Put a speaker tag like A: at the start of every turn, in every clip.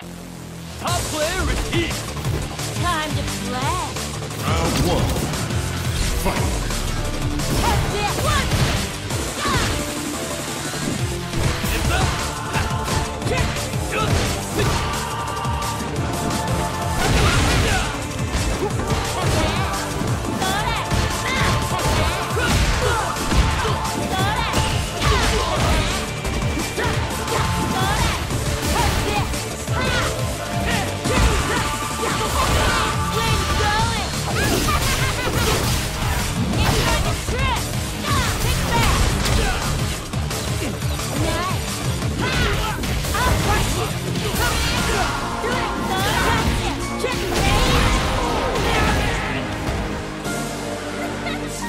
A: Top player repeat.
B: Time to play.
C: Round one. Fight.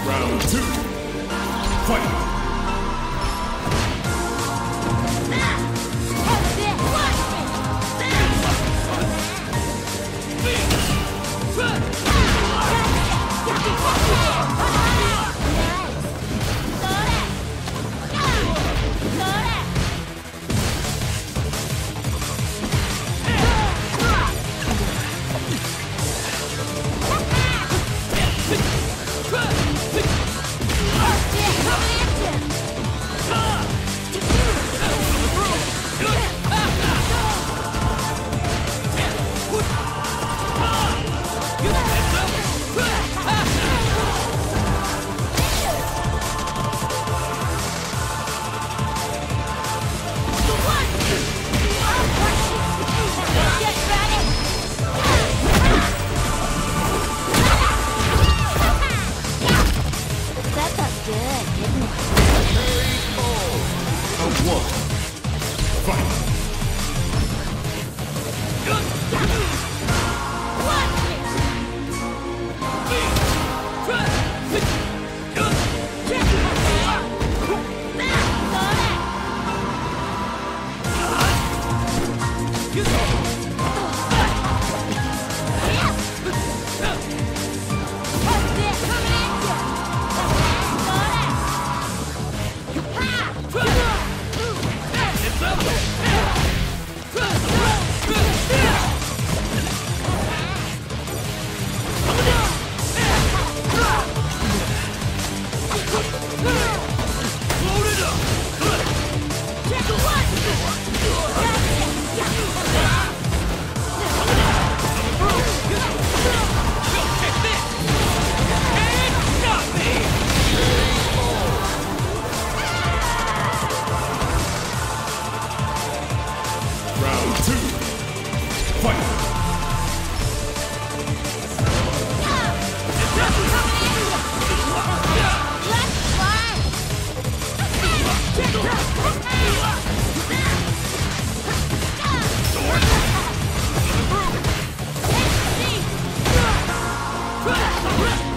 C: Round two. Fight. Round
B: Let's go!